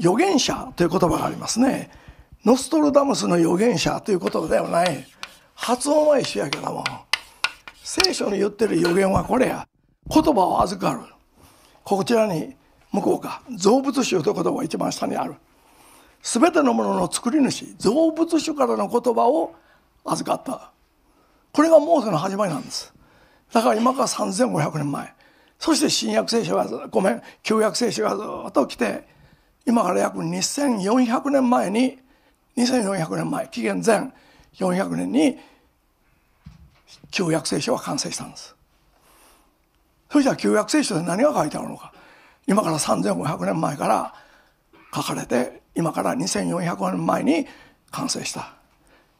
預言者という言葉がありますね。ノストルダムスの預言者という言葉ではない。発音は一緒やけども聖書に言ってる預言はこれや。言葉を預かる。こちらに向こうか。造物主という言葉が一番下にある。全てのものの作り主造物主からの言葉を預かった。これがモーセの始まりなんです。だから今から3500年前。そして新約聖書がごめん旧約聖書がずっと来て今から約2400年前に2400年前紀元前400年に旧約聖書は完成したんです。それじゃ旧約聖書で何が書いてあるのか。今から3500年前から書かれて今から2400年前に完成した。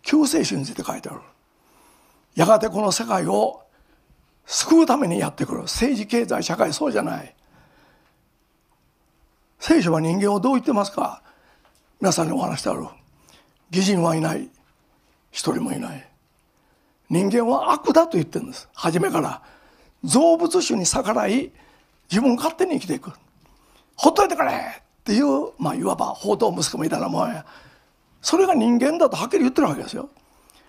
救世主について書いてある。やがてこの世界を救うためにやってくる。政治経済社会そうじゃない。聖書は人間をどう言ってますか？皆さんにお話してある。義人はいない。一人もいない。人間は悪だと言ってるんです。初めから。造物主に逆らい自分勝手に生きていく。ほっといてくれっていう、まあ、いわば報道息子みたいなもんや。それが人間だとはっきり言ってるわけですよ。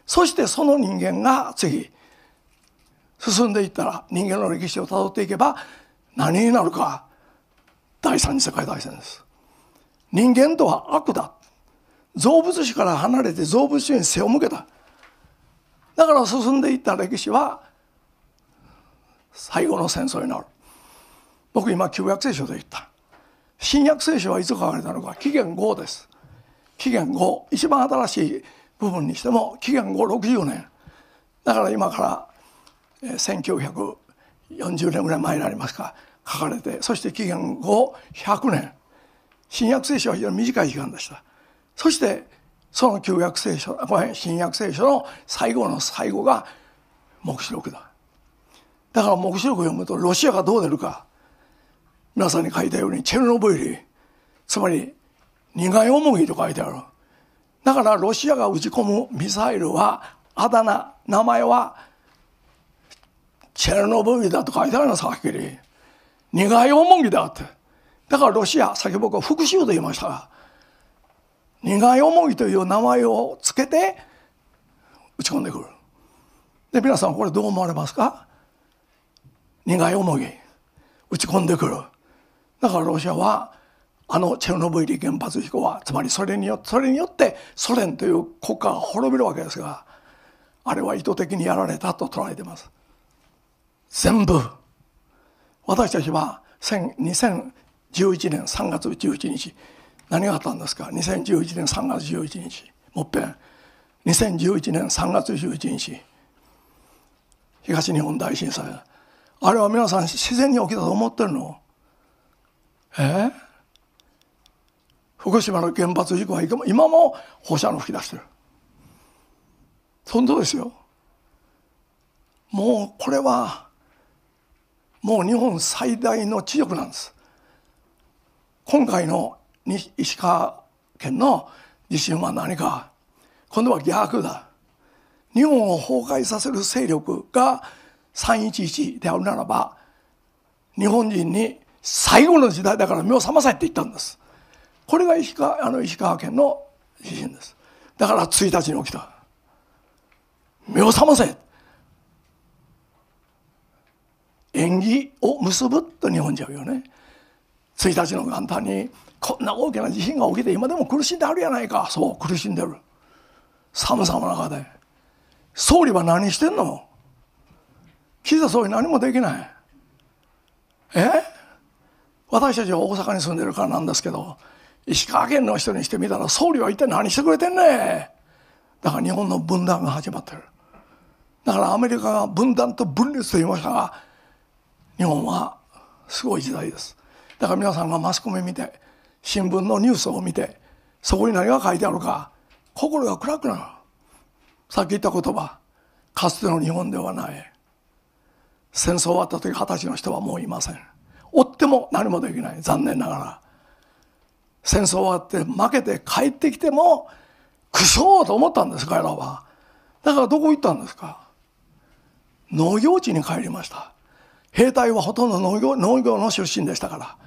そしてその人間が次進んでいったら人間の歴史をたどっていけば何になるか第三次世界大戦です。人間とは悪だ。造物主から離れて造物主に背を向けた。だから進んでいった歴史は最後の戦争になる。僕今旧約聖書で言った。新約聖書はいつ書かれたのか。紀元後です。紀元後。一番新しい部分にしても紀元後60年。だから今から1940年ぐらい前になりますか。書かれてそして紀元後100年。新約聖書は非常に短い時間でした。そしてその旧約聖書ごめん新約聖書の最後の最後が黙示録だ。だから黙示録を読むとロシアがどう出るか皆さんに書いたようにチェルノブイリつまり苦い重いと書いてある。だからロシアが撃ち込むミサイルはあだ名名前はチェルノブイリだと書いてあるのさっきり。苦い重いだって。だからロシア先僕は復讐と言いましたが苦い思いという名前をつけて打ち込んでくる。で皆さんこれどう思われますか？苦い思い打ち込んでくる。だからロシアはあのチェルノブイリ原発事故はつまりそれによってそれによってソ連という国家が滅びるわけですがあれは意図的にやられたと捉えています。全部私たちは2011年3月11日。何があったんですか？2011年3月11日。もっぺん。2011年3月11日。東日本大震災。あれは皆さん自然に起きたと思ってるの？え？福島の原発事故は今も放射能吹き出してる。本当ですよ。もうこれはもう日本最大の知力なんです。今回の石川県の地震は何か。今度は逆だ。日本を崩壊させる勢力が311であるならば日本人に最後の時代だから目を覚ませって言ったんです。これが石川あの石川県の地震です。だから1日に起きた。目を覚ませ。縁起を結ぶと日本じゃうよね。1日の元旦にこんな大きな地震が起きて今でも苦しんであるやないか。そう苦しんでる。寒さの中で。総理は何してんの？岸田総理何もできない。え？私たちは大阪に住んでるからなんですけど石川県の人にしてみたら総理は一体何してくれてんねだから日本の分断が始まってる。だからアメリカが分断と分裂と言いましたが日本はすごい時代です。だから皆さんがマスコミ見て新聞のニュースを見てそこに何が書いてあるか心が暗くなる。さっき言った言葉かつての日本ではない。戦争終わった時二十歳の人はもういません。追っても何もできない。残念ながら。戦争終わって負けて帰ってきても苦笑と思ったんです彼らは。だからどこ行ったんですか？農業地に帰りました。兵隊はほとんど農業農業の出身でしたから。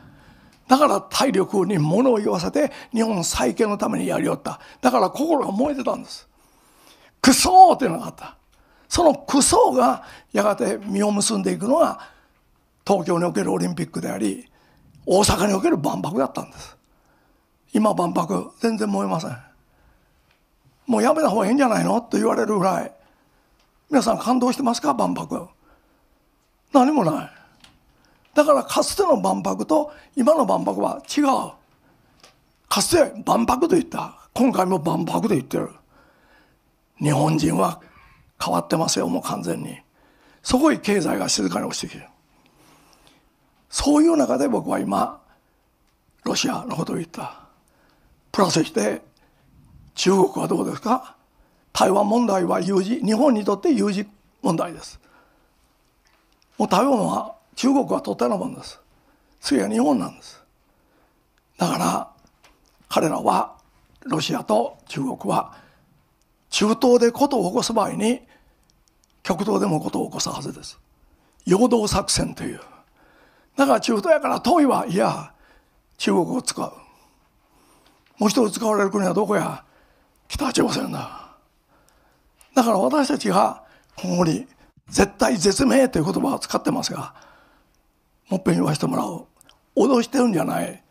だから体力に物を言わせて日本再建のためにやりよった。だから心が燃えてたんです。クソーっていうのがあった。そのクソがやがて実を結んでいくのが東京におけるオリンピックであり大阪における万博だったんです。今万博全然燃えません。もうやめた方がいいんじゃないの？と言われるぐらい。皆さん感動してますか？万博。何もない。だからかつての万博と今の万博は違う。かつて万博と言った。今回も万博と言ってる。日本人は変わってますよもう完全に。そこに経済が静かに落ちてきてる。そういう中で僕は今ロシアのことを言った。プラスして中国はどうですか？台湾問題は有事。日本にとって有事問題です。もう台湾は中国は取ったようなもんです。次は日本なんです。だから彼らはロシアと中国は中東で事を起こす場合に極東でも事を起こすはずです。陽動作戦という。だから中東やから遠いはいや中国を使う。もう一つ使われる国はどこや？北朝鮮だ。だから私たちがここに絶対絶命という言葉を使ってますがもっぺん言わせてもらう。脅してるんじゃない。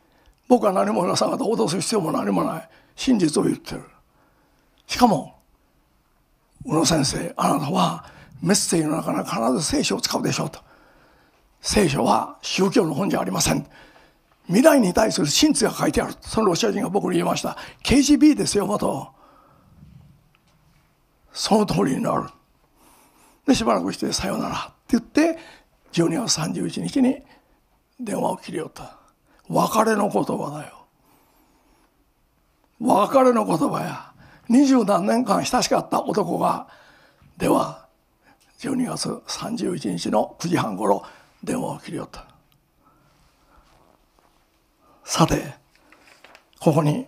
僕は何も皆さん方脅す必要も何もない。真実を言ってる。しかも宇野先生あなたはメッセージの中に必ず聖書を使うでしょうと。聖書は宗教の本じゃありません。未来に対する真実が書いてある。そのロシア人が僕に言いました。KGB ですよ元。その通りになる。でしばらくして「さよなら」って言って12月31日に電話を切りよった。別れの言葉だよ。別れの言葉や。二十何年間親しかった男がでは12月31日の9時半ごろ電話を切りよった。さてここに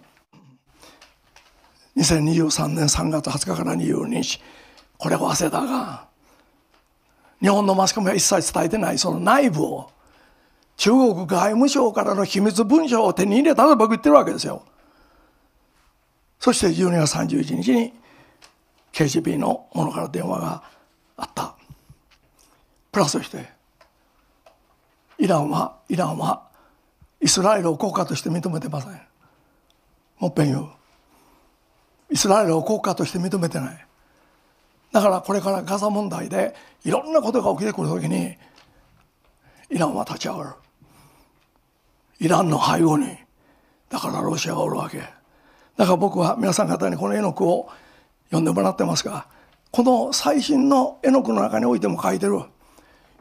2023年3月20日から22日これを忘れたが日本のマスコミは一切伝えてないその内部を中国外務省からの秘密文書を手に入れたと僕言ってるわけですよ。そして12月31日に KGB の者から電話があった。プラスしてイランはイランはイスラエルを国家として認めてません。もっぺん言う。イスラエルを国家として認めてない。だからこれからガザ問題でいろんなことが起きてくる時にイランは立ち上がる。イランの背後にだからロシアがおるわけ。だから僕は皆さん方にこの絵の句を読んでもらってますがこの最新の絵の句の中においても書いてる。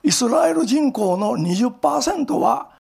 イスラエル人口の20%は